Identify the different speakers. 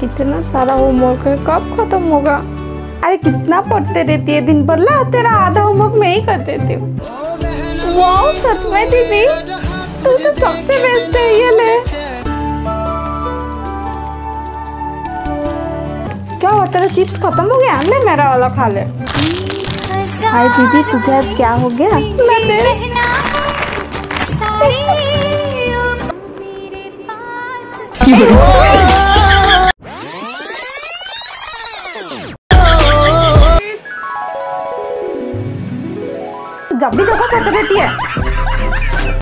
Speaker 1: कितना सारा होमवर्क है कब खत्म होगा? अरे कितना पढ़ते रहती है दिन भर ला तेरा आधा होमवर्क मैं ही कर देती हूँ। वाह सच में दीदी तू तो सबसे बेस्ट है ये ले। क्या हुआ तेरा चिप्स खत्म हो गया? ले मेरा वाला खा ले। हाय दीदी तुझे आज क्या हो गया? ले दे। जब भी देखो सत रहती है।